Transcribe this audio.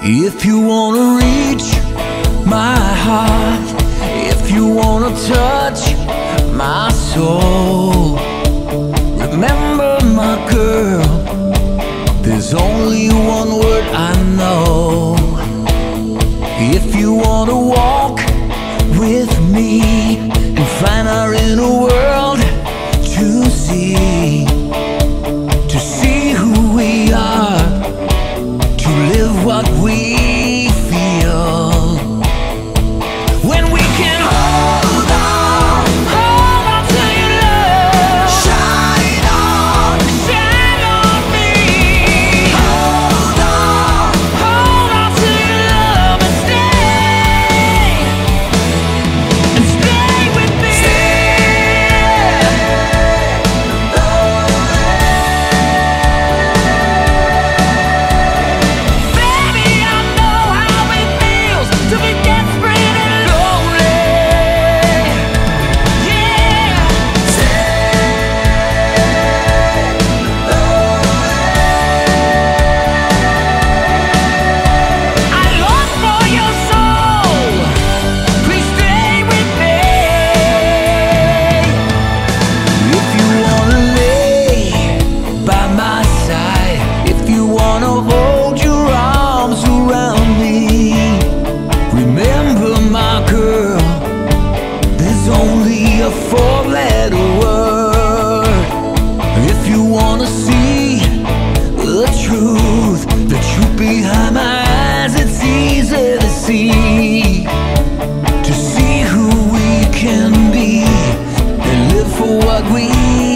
If you wanna reach my heart, if you wanna touch my soul, remember my girl. There's only one word I know. If you wanna walk with me the truth, the truth behind my eyes, it's easy to see. To see who we can be and live for what we.